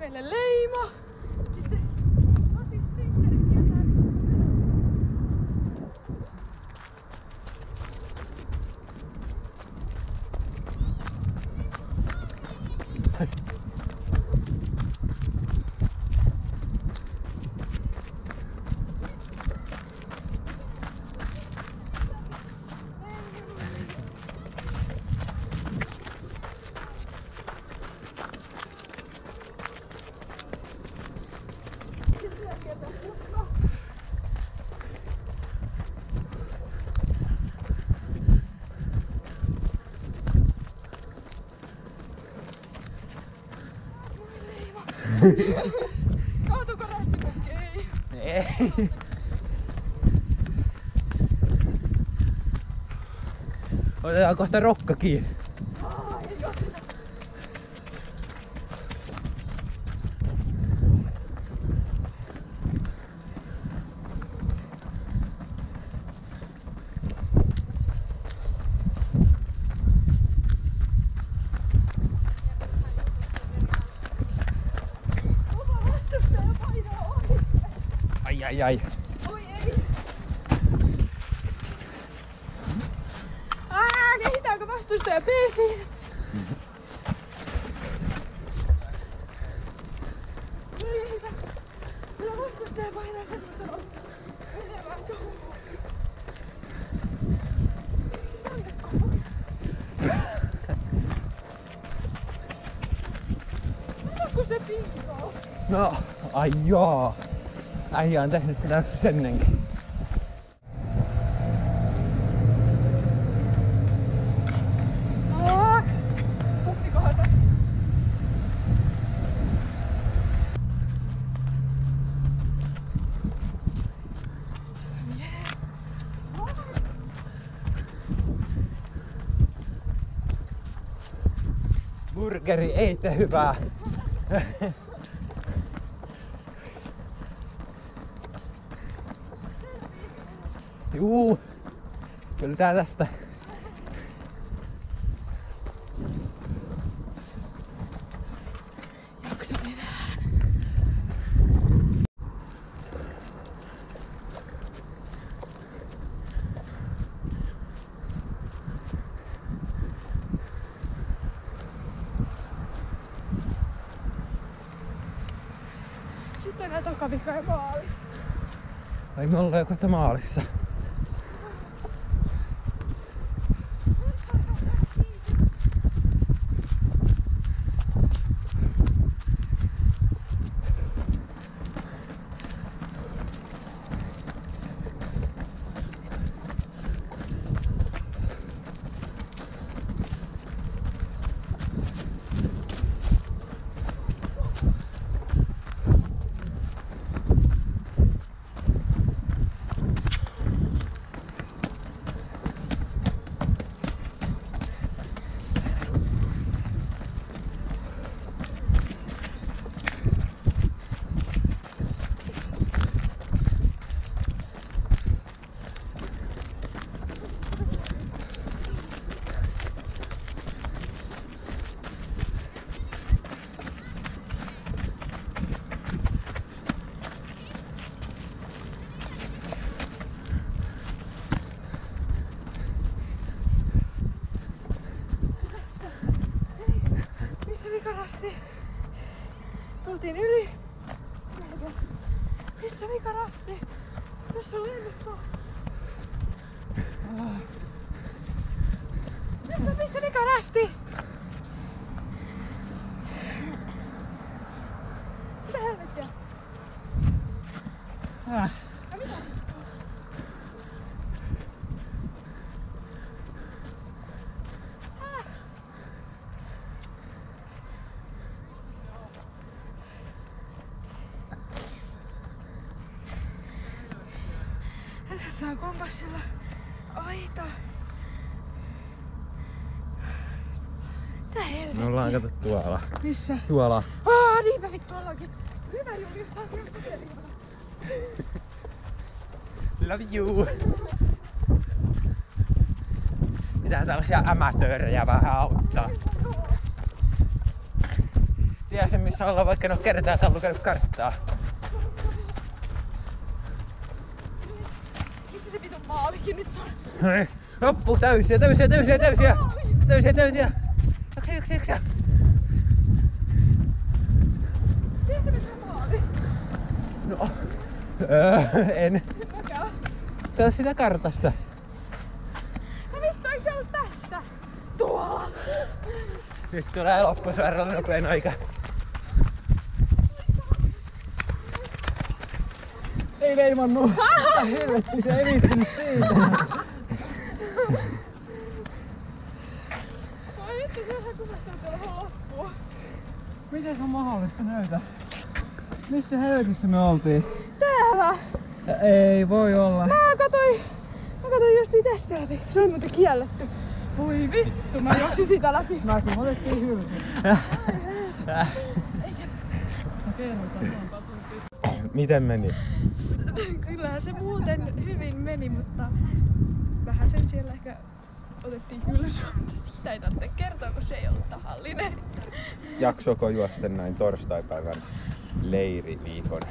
Meille leima. Sitten tosi sprinterit tietää, missä on menossa. Kaatuko rästipukki? Ei. Ei. Otetaan kohta rokka kiinni. Ai, joo. Kuka vastustaja painaa ohi? Ai ai. Oi ei. Ää, kehitäänkö vastustaja peesiin? No, ai joo. Äijä on tehnyt tätä ennenkin. Burgeri ei tee hyvää. Juu. Kyllä tää tästä. Sitten nää takavika ja maali. Ai me ollaan jo kohta maalissa. Missä vikarasti? Tultiin yli. Missä vikarasti? Tässä on lennosto. Missä, missä vikarasti? Mitä helvettiä? Äh. Ja mitä? Saa kompassilla aita. Tää helvetti. Me ollaan kato tuolla. Missä? Tuolla. Aa, niinpä vittu ollaankin. Hyvä Julius, sä oot. Love you. Pitää tällaisia amatöörejä vähän auttaa. Tiesin missä ollaan vaikka en oo kertaakaan lukenut karttaa. Missä se vitun maalikin nyt on? Noniin. Loppu täysiä, täysiä, täysiä, täysiä. Täysiä, täysiä. Jaksa, jaksa, jaksa. Tiedätkö missä on maali? No. Öö, en. Mäkään. Tää sitä kartasta. No vittu, eikö se ollut tässä? Tuolla. Nyt tulee loppusuoralla nopein aika. Ei leimannut. Mitä helvetti, se ei viittinyt siitä. Sehän kuvattaa loppua. Miten se on mahdollista näytä? Missä helvetissä me oltiin? Täällä. Ei voi olla. Mä katoin, mä katoin just tästä läpi. Se on muuten kielletty. Voi vittu, mä juoksin sitä läpi. Mäkin me otettiin hylky. Miten meni? Kyllähän se muuten hyvin meni, mutta vähän sen siellä ehkä otettiin hylsy. Sitä ei tarvitse kertoa, kun se ei ollut tahallinen. Jaksoko juosta näin torstaipäivän leiriviikon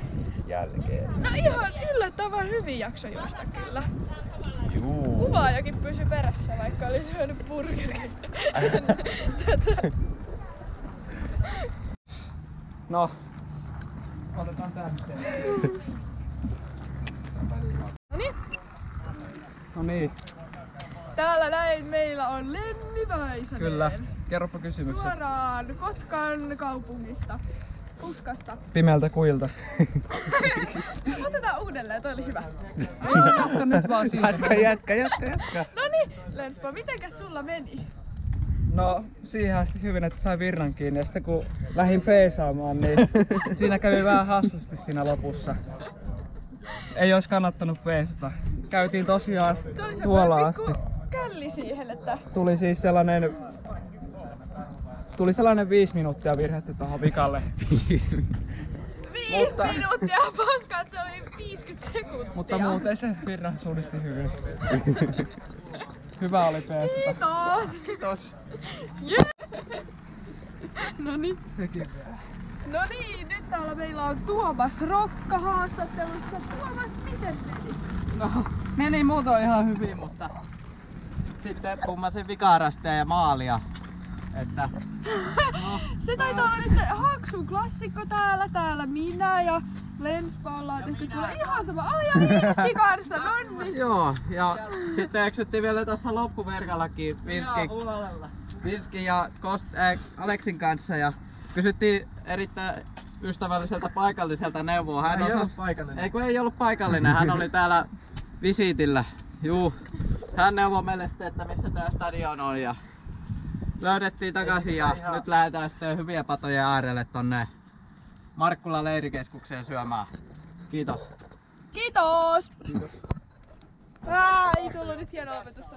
jälkeen? No ihan yllättävän hyvin jakso juosta kyllä. Juu. Kuvaajakin pysyi perässä, vaikka oli syönyt burgerin. No. Otetaan tää nyt. No niin, No niin, täällä näin meillä on Lenni Väisänen. kyllä. Kerropa kysymykset. Suoraan Kotkan kaupungista. Puskasta. Pimeältä kuilta. Otetaan uudelleen, toi oli hyvä. Jatka nyt vaan siitä. Jatka, jatka, jatka, jatka. No niin, Lenspo, mitenkäs sulla meni? No siihen asti hyvin, että sai virran kiinni ja sitten kun lähdin peesaamaan, niin siinä kävi vähän hassusti siinä lopussa. Ei olisi kannattanut peesata. Käytiin tosiaan tuolla asti. källi siihen, että Tuli siis sellainen Tuli sellainen viisi minuuttia virhettä tuohon vikalle. viisi Mutta- minuuttia paskat, se oli 50 sekuntia. Mutta muuten se virra suunnisti hyvin. Hyvä oli peesata. Kiitos! Kiitos. No niin. Sekin vielä. No niin, nyt täällä meillä on Tuomas Rokka haastattelussa. Tuomas, miten meni? No, meni muutoin ihan hyvin, mutta sitten pummasin vikarastia ja maalia. Että Se taitaa olla nyt Haksun klassikko täällä, täällä minä ja Lenspa ollaan tehty kyllä ihan sama. Ai ja Vinski kanssa, nonni! joo, ja sitten eksyttiin vielä tuossa loppuverkallakin Vinski, Vinski ja Kost, äh, Aleksin kanssa ja kysyttiin erittäin ystävälliseltä paikalliselta neuvoa. Hän Ei osas- ollut paikallinen. Ei kun ei ollut paikallinen, hän oli täällä visiitillä. Juu. Hän neuvoi meille sitten, että missä tää stadion on ja löydettiin takaisin ja nyt lähdetään sitten hyviä patojen äärelle tonne Markkula leirikeskukseen syömään. Kiitos. Kiitos! Kiitos. Ää, ei tullut nyt hienoa opetusta.